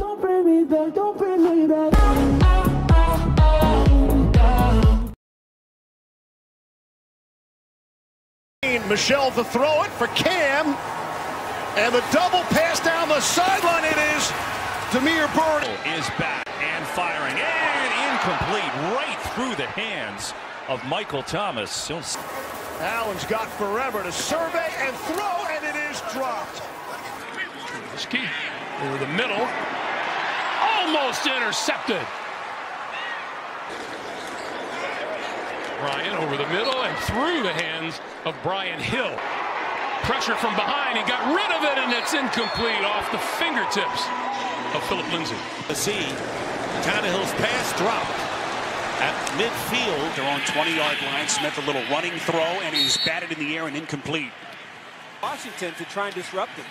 Don't bring me back, don't bring me back. Michel to throw it for Cam. And the double pass down the sideline. It is Damiere Byrd. Is back and firing and incomplete right through the hands of Michael Thomas. Allen's got forever to survey and throw, and it is dropped. Ski over the middle. Almost intercepted. Ryan over the middle and through the hands of Brian Hill. Pressure from behind. He got rid of it, and it's incomplete off the fingertips of Philip Lindsay. To see Tannehill's pass dropped at midfield. They're on 20-yard line. Smith a little running throw, and he's batted in the air and incomplete. Washington to try and disrupt him.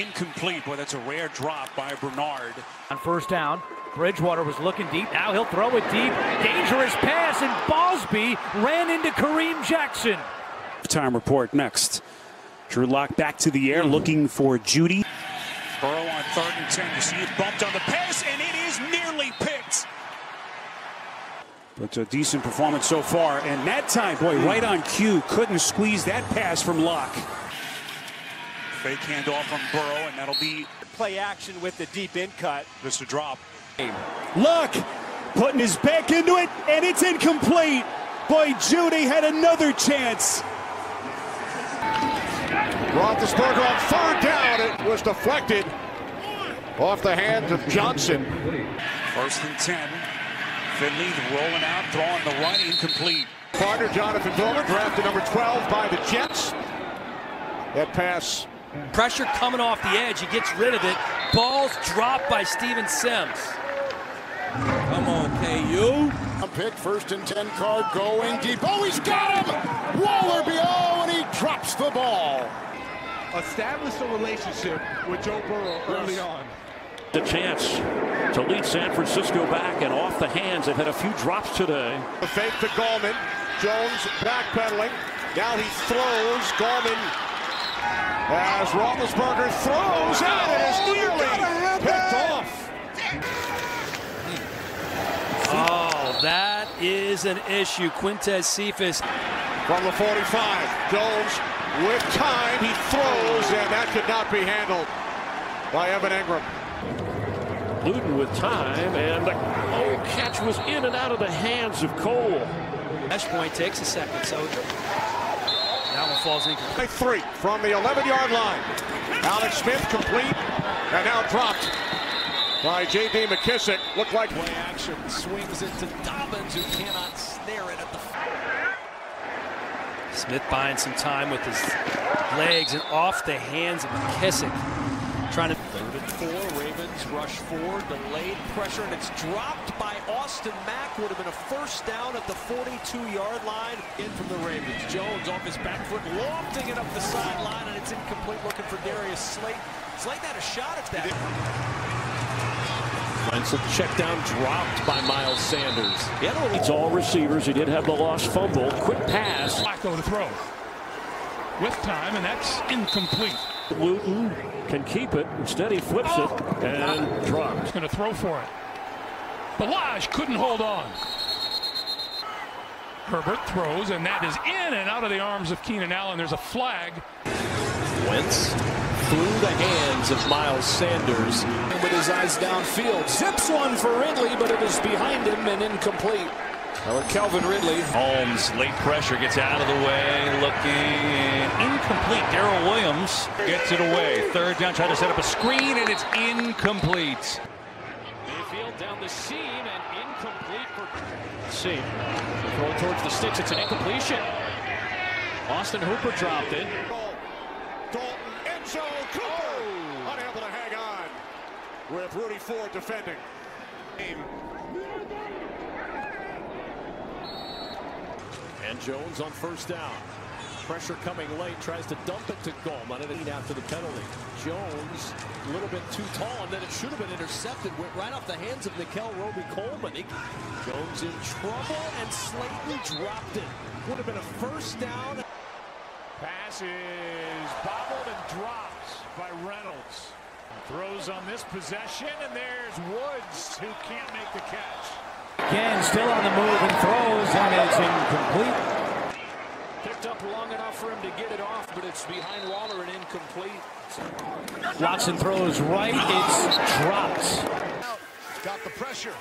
Incomplete. Boy, that's a rare drop by Bernard. On first down, Bridgewater was looking deep. Now he'll throw it deep. Dangerous pass, and Bosby ran into Kareem Jackson. Time report next. Drew Lock back to the air, looking for Jeudy. Burrow on third and ten. You see it bumped on the pass, and it is nearly picked. But a decent performance so far. And that time, boy, right on cue, couldn't squeeze that pass from Lock. Fake handoff from Burrow, and that'll be Play action with the deep in cut. just a drop. Look, putting his back into it, and it's incomplete. Boy, Jeudy had another chance. Roethlisberger on third down. It was deflected off the hands of Johnson. First and 10. Finley rolling out, throwing the right, incomplete. Partner Jonathan Vilma, drafted number 12 by the Jets. That pass Pressure coming off the edge. He gets rid of it. Ball's dropped by Steven Sims. Come on, KU. A pick, first and 10 card going deep. Oh, he's got him! Waller below, and he drops the ball. established a relationship with Joe Burrow early on. The chance to lead San Francisco back and off the hands. They've had a few drops today. The fake to Gallman. Jones backpedaling. Now he throws. Gallman as Roethlisberger throws, and it is nearly picked off. Oh, that is an issue. Quintez Cephus. From the 45, Jones with time, he throws, and that could not be handled by Evan Engram. Luton with time, and the oh, catch was in and out of the hands of Cole. Mesh point takes a second, so that one falls incomplete. Three from the 11-yard line. Alex Smith complete, and now dropped by J.D. McKissic. Looked like Play action swings it to Dobbins, who cannot snare it at the. Smith buying some time with his legs and off the hands of McKissic. Trying to Third and four, Ravens rush four, delayed pressure, and it's dropped by Austin Mack. Would have been a first down at the 42-yard line. In from the Ravens. Jones off his back foot, lofting it up the sideline, and it's incomplete. Looking for Darius Slayton. Slate had a shot at that. Wenzel check down dropped by Miles Sanders. He had a little... It's all receivers. He did have the lost fumble. Quick pass. Flacco to throw. With time, and that's incomplete. Luton can keep it. Instead, he flips it oh! and drops. He's going to throw for it. Ballage couldn't hold on. Herbert throws, and that is in and out of the arms of Keenan Allen. There's a flag. Wentz through the hands of Miles Sanders. With his eyes downfield, zips one for Ridley, but it was behind him and incomplete. Now Calvin Ridley. Holmes, late pressure, gets out of the way, looking incomplete. Daryl Williams gets it away. Third down, trying to set up a screen, and it's incomplete. The seam and incomplete for seam. Throw it towards the sticks. It's an incompletion. Austin Hooper dropped it. Dalton, end zone, Cooper, oh. unable to hang on with Rudy Ford defending. And Jones on first down. Pressure coming late, tries to dump it to Gallman and after the penalty. Jones a little bit too tall, and then it should have been intercepted. Went right off the hands of Nickell Robey-Coleman. Jones in trouble, and Slayton dropped it. Would have been a first down. Pass is bobbled and drops by Reynolds. Throws on this possession, and there's Woods who can't make the catch. Again, still on the move and throws, and it's incomplete. Picked up long enough for him to get it off, but it's behind Waller and incomplete. Watson throws right. It's dropped. Got the pressure.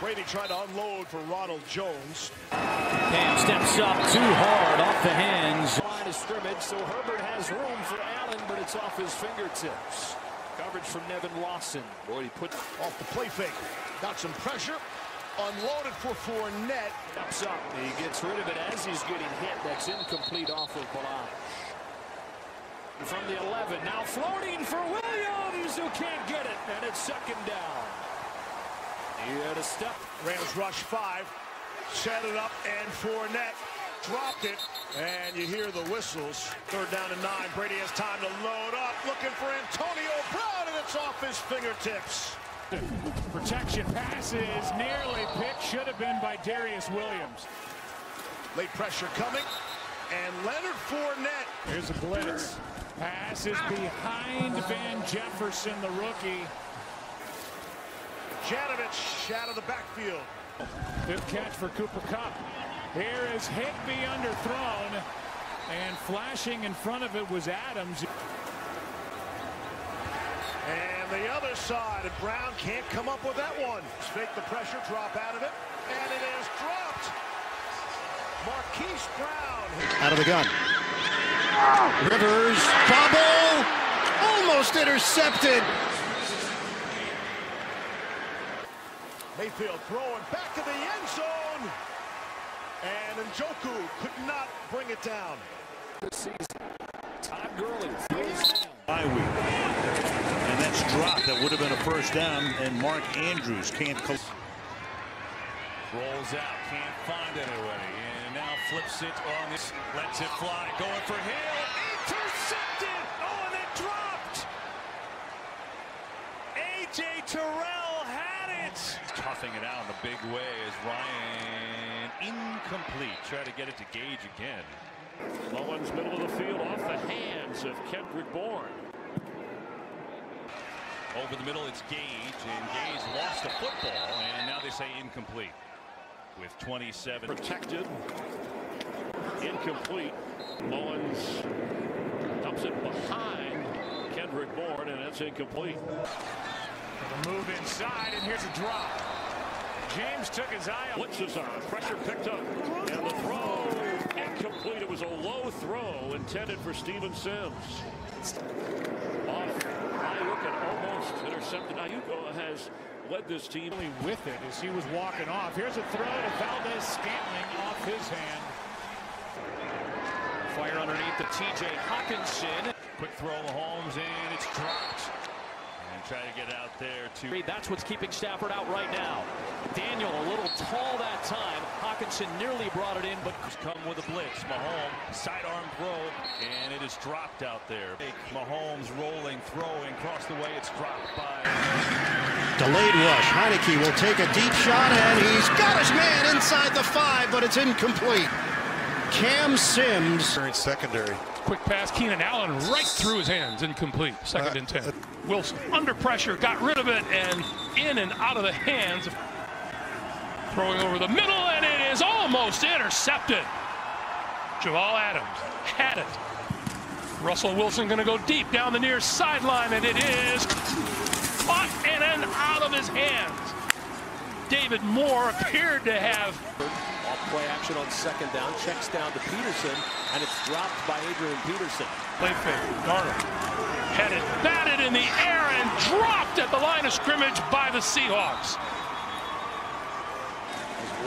Brady trying to unload for Ronald Jones. Cam steps up too hard off the hands. Line of scrimmage, so Herbert has room for Allen, but it's off his fingertips. Coverage from Nevin Watson. Boy, he put off the play fake. Got some pressure. Unloaded for Fournette. Ups up. He gets rid of it as he's getting hit. That's incomplete off of Ballage. From the 11. Now floating for Williams, who can't get it. And it's second down. He had a step. Rams rush five. Set it up, and Fournette dropped it. And you hear the whistles. Third down and nine. Brady has time to load up. Looking for Antonio Brown, and it's off his fingertips. Protection passes nearly picked. Should have been by Darius Williams. Late pressure coming. And Leonard Fournette. Here's a blitz. Pass is behind Van Jefferson, the rookie. Janovich out of the backfield. Fifth catch for Cooper Kupp. Here is Higbee underthrown. And flashing in front of it was Adams. And the other side, and Brown can't come up with that one. Fake the pressure, drop out of it, and it is dropped. Marquise Brown. Out of the gun. Rivers, bobble, almost intercepted. Mayfield throwing back to the end zone. And Njoku could not bring it down. This season, Todd Gurley. Bye week. And that's dropped. That would have been a first down. And Mark Andrews can't. Rolls out. Can't find anybody. And now flips it on this. Lets it fly. Going for Hill. Intercepted. Oh, and it dropped. A.J. Terrell had it. He's toughing it out in a big way as Ryan incomplete. Try to get it to Gage again. Mullens middle of the field off the hands of Kendrick Bourne. Over the middle it's Gage and Gage lost the football and now they say incomplete. With 27 protected. Incomplete. Mullens dumps it behind Kendrick Bourne and that's incomplete. The move inside and here's a drop. James took his eye on blitzes on. Pressure picked up. And the throw incomplete. It was a low throw intended for Steven Sims. off Aiyuk and intercepted Aiyuk has led this team with it as he was walking off. Here's a throw to Valdes-Scantling off his hand. Fire underneath the TJ Hockenson. Quick throw Holmes, and it's dropped. And try to get out there to. That's what's keeping Stafford out right now. Daniel a little tall that time. Hockenson nearly brought it in, but come with a blitz. Mahomes sidearm throw, and it is dropped out there. Mahomes rolling, throwing across the way. It's dropped by. Delayed rush. Heinicke will take a deep shot, and he's got his man inside the five, but it's incomplete. Cam Sims. Secondary. Quick pass. Keenan Allen right through his hands. Incomplete. Second uh, and 10. Uh, Wilson under pressure. Got rid of it and in and out of the hands. Throwing over the middle and it is almost intercepted. Jamal Adams had it. Russell Wilson going to go deep down the near sideline and it is caught in and out of his hands. David Moore appeared to have play action on second down. Checks down to Peterson, and it's dropped by Adrian Peterson. Play fake. Darnold headed, batted in the air, and dropped at the line of scrimmage by the Seahawks.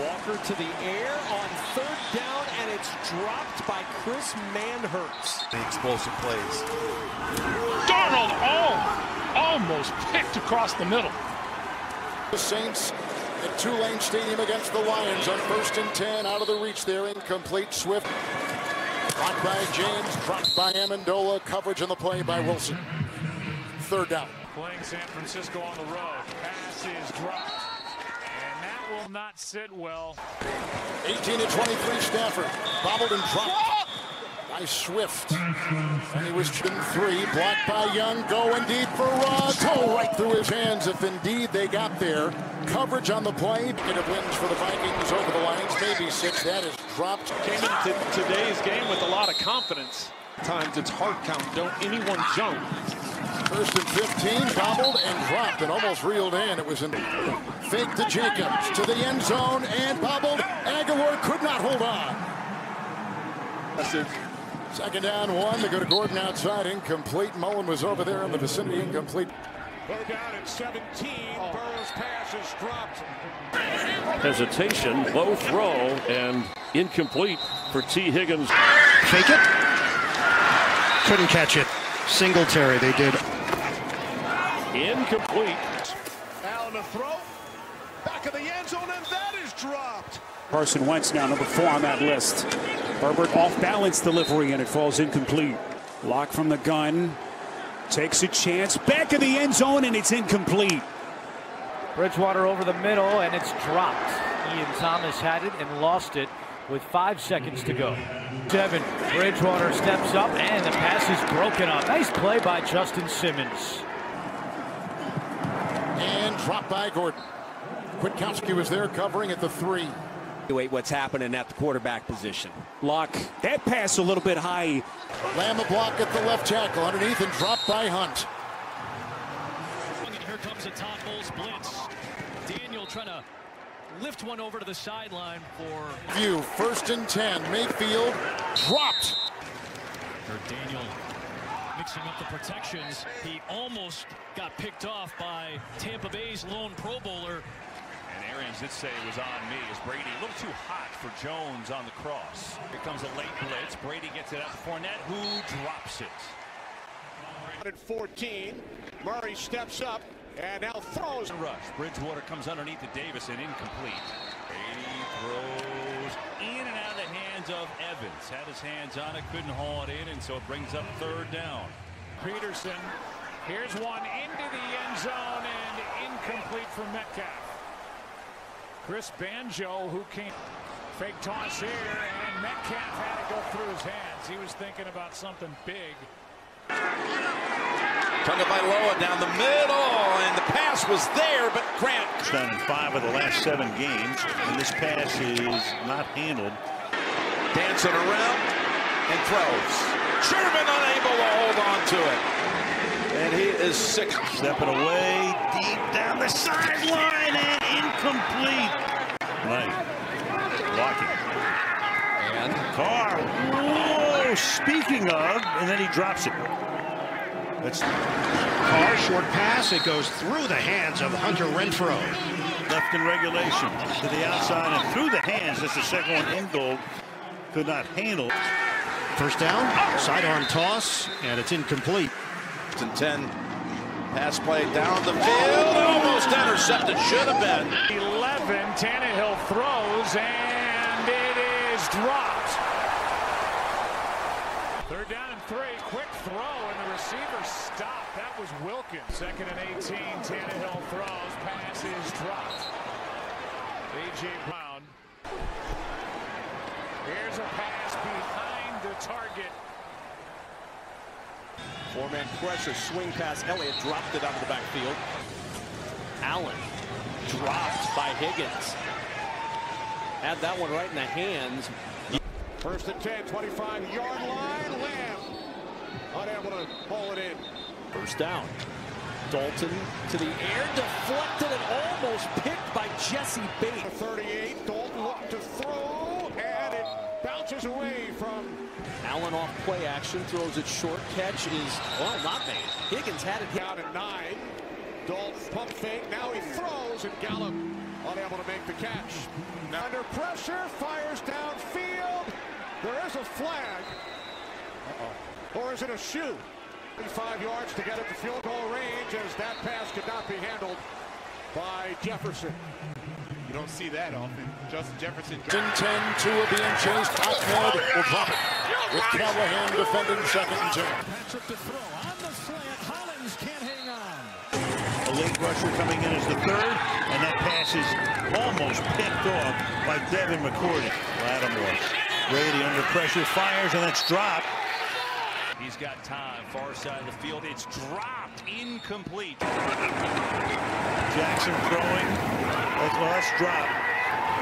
Walker to the air on third down, and it's dropped by Chris Manhertz. The explosive plays. Darnold oh, almost picked across the middle. The Saints at Tulane Stadium against the Lions on first and 10 out of the reach there incomplete Swift. Blocked by James dropped by Amendola coverage on the play by Wilson. Third down. Playing San Francisco on the road. Pass is dropped. And that will not sit well. 18 to 23 Stafford. Bobbled and dropped by Swift. And he was in three, blocked by Young, going deep for Ruggs. Oh, right through his hands if indeed they got there. Coverage on the play. It wins for the Vikings over the Lions, maybe six. That is dropped. Came into today's game with a lot of confidence. Times it's hard count. Don't anyone jump. First and 15, gobbled and dropped and almost reeled in. It was in fake to Jacobs to the end zone and bobbled. Agholor could not hold on. Second down, one. They go to Gordon outside, incomplete. Mullen was over there in the vicinity, incomplete. They're down at 17. Burrow's pass is dropped. Hesitation, low throw, and incomplete for T. Higgins. Fake it. Couldn't catch it. Singletary, they did. Incomplete. Allen to throw. Back of the end zone, and that is dropped. Carson Wentz now number four on that list. Herbert off balance delivery and it falls incomplete. Lock from the gun. Takes a chance. Back of the end zone and it's incomplete. Bridgewater over the middle and it's dropped. Ian Thomas had it and lost it with five seconds to go. Seven. Bridgewater steps up and the pass is broken up. Nice play by Justin Simmons. And dropped by Gordon. Kwiatkowski was there covering at the three. What's happening at the quarterback position? Lock that pass a little bit high. Lamb a block at the left tackle underneath and dropped by Hunt. Here comes a Todd Bowles blitz. Daniel trying to lift one over to the sideline for view. First and 10. Mayfield dropped. For Daniel mixing up the protections. He almost got picked off by Tampa Bay's lone Pro Bowler. And Arians did say it was on me as Brady a little too hot for Jones on the cross. Here comes a late blitz. Brady gets it out to Fournette, who drops it. At 14, Murray steps up and now throws. A rush. Bridgewater comes underneath to Davis and incomplete. Brady throws in and out of the hands of Evans. Had his hands on it, couldn't haul it in, and so it brings up third down. Peterson. Here's one into the end zone and incomplete for Metcalf. Chris Banjo, who came fake toss here, and Metcalf had to go through his hands. He was thinking about something big. Tagovailoa down the middle, and the pass was there, but Grant. It's done in five of the last seven games, and this pass is not handled. Dancing around and throws. Sherman unable to hold on to it. And he is six. Stepping away, deep down the sideline, and incomplete. Right. Blocking. And Carr. Whoa, speaking of, and then he drops it. That's Carr, short pass. It goes through the hands of Hunter Renfrow. left in regulation to the outside and through the hands. That's the second one in goal. Could not handle. First down, sidearm toss, and it's incomplete. and 10. Pass play down the field. Almost intercepted. Should have been. 11. Tannehill throws, and it is dropped. Third down and three. Quick throw, and the receiver stopped. That was Wilkins. Second and 18. Tannehill throws. Pass is dropped. A.J. Brown. Here's a pass behind the target. Four-man pressure, swing pass. Elliott dropped it out of the backfield. Allen dropped by Higgins. Had that one right in the hands. First and 10, 25-yard line. Lamb unable to pull it in. First down. Dalton to the air, deflected and almost picked by Jessie Bates. 38, Dalton looking to throw, bounces away from Allen off play action, throws it short. Catch is, well, not made. Higgins had it down at nine. Dalton pump fake. Now he throws, and Gallup unable to make the catch. Now under pressure, fires downfield. There is a flag. Uh-oh. Or is it a shoe? 35 yards to get at the field goal range as that pass could not be handled by Jefferson. You don't see that often. Justin Jefferson. 10 10, Tua being chased. Ahmed will drop it. With Callahan defending second and 10. Patrick to throw on the slant. Hollins can't hang on. A late rusher coming in as the third, and that pass is almost picked off by Devin McCourty. Lattimore Brady under pressure fires, and that's dropped. He's got time, far side of the field. It's dropped, incomplete. Jackson throwing. That's, well, that's.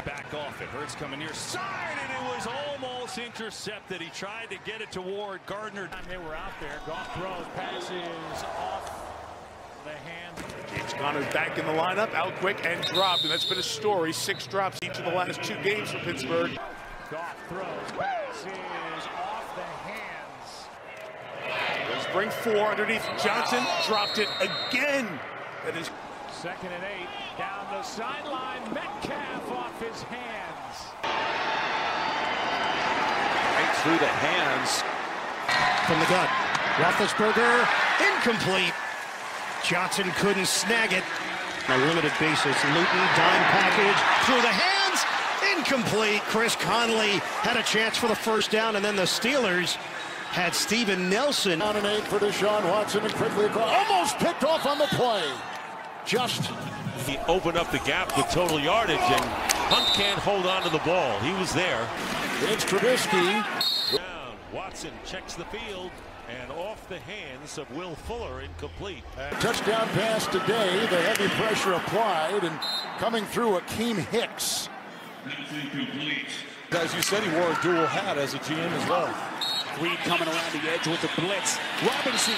Back off it. Hurts coming near side, and it was almost intercepted. He tried to get it toward Gardner. They were out there. Goff throws, passes off the hand. James Conner back in the lineup, out quick and dropped, and that's been a story. Six drops each of the last two games for Pittsburgh. Goff throws, passes off the hands. Let's bring four underneath. Johnson dropped it again. That is Second and eight. Down the sideline. Metcalf off his hands. Right through the hands from the gun. Roethlisberger, incomplete. Johnson couldn't snag it. On a limited basis, Luton, dime package, through the hands, incomplete. Chris Conley had a chance for the first down, and then the Steelers had Steven Nelson. Down and eight for Deshaun Watson and quickly across. Almost picked off on the play. Just. He opened up the gap with total yardage, and Hunt can't hold on to the ball. He was there. It's Trubisky. Down. Watson checks the field, and off the hands of Will Fuller, incomplete. Touchdown pass today. The heavy pressure applied and coming through Akiem Hicks. As you said, he wore a dual hat as a GM as well. Reed coming around the edge with the blitz. Robinson.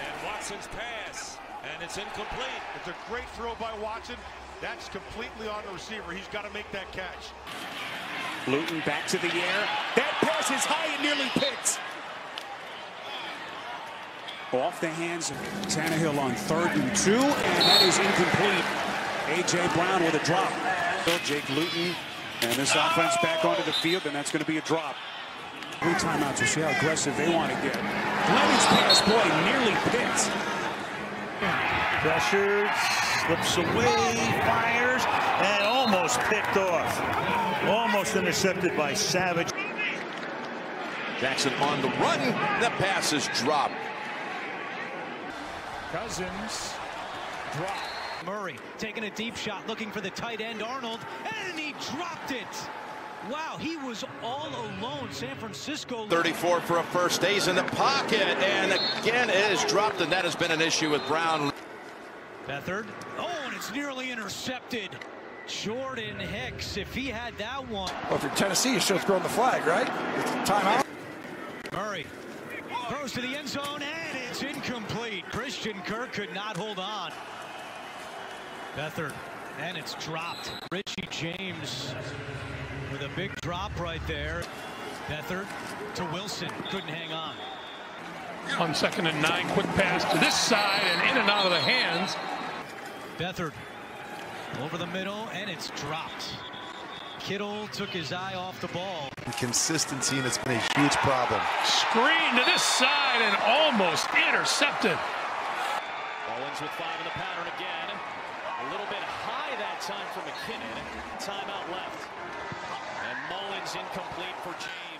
And Watson's pass, and it's incomplete. It's a great throw by Watson. That's completely on the receiver. He's got to make that catch. Luton back to the air. That pass is high and nearly picked. Off the hands of Tannehill on third and two, and that is incomplete. A.J. Brown with a drop. Jake Luton, and this offense back onto the field, and that's going to be a drop. Three timeouts. We'll see how aggressive they want to get. Glennon's pass, boy, nearly picked. Pressured, slips away, fires, and almost picked off. Almost intercepted by Savage. Jackson on the run. The pass is dropped. Cousins drop. Murray taking a deep shot, looking for the tight end Arnold, and he dropped it. Wow, he was all alone. San Francisco. 34 for a first. Stays in the pocket, and again it is dropped, and that has been an issue with Brown. Beathard. Oh, and it's nearly intercepted. Jordan Hicks, if he had that one. Well, if you're Tennessee, you should have thrown the flag, right? It's timeout. Murray throws to the end zone, and it's incomplete. Christian Kirk could not hold on. Beathard, and it's dropped. Richie James with a big drop right there. Beathard to Wilson, couldn't hang on. On second and nine, quick pass to this side and in and out of the hands. Beathard over the middle, and it's dropped. Kittle took his eye off the ball. Consistency, and it's been a huge problem. Screen to this side and almost intercepted. Owens with five in the pattern again. A little bit high that time for McKinnon. Timeout left. And incomplete for James.